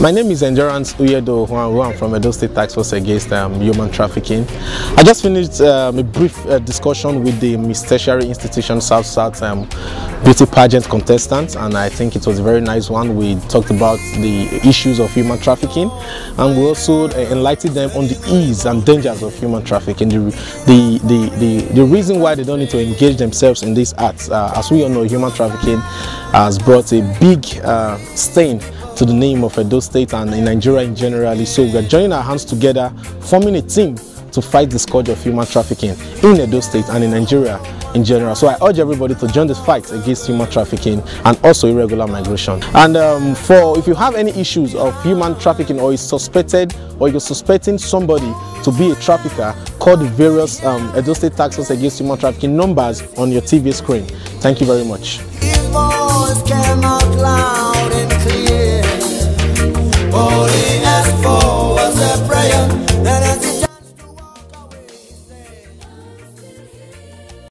My name is Endurance Uyedo who I'm from Edo State Task Force Against um, Human Trafficking. I just finished um, a brief uh, discussion with the Miss Tertiary Institution South South um, beauty pageant contestants and I think it was a very nice one. We talked about the issues of human trafficking and we also uh, enlightened them on the ease and dangers of human trafficking, the, the, the, the, the reason why they don't need to engage themselves in this act. Uh, as we all know, human trafficking has brought a big uh, stain to the name of Edo State and in Nigeria in general. So we are joining our hands together, forming a team to fight the scourge of human trafficking in Edo State and in Nigeria in general. So I urge everybody to join this fight against human trafficking and also irregular migration. And um, for if you have any issues of human trafficking or is suspected or you're suspecting somebody to be a trafficker, call the various um, Edo State Force against human trafficking numbers on your TV screen. Thank you very much. Morena.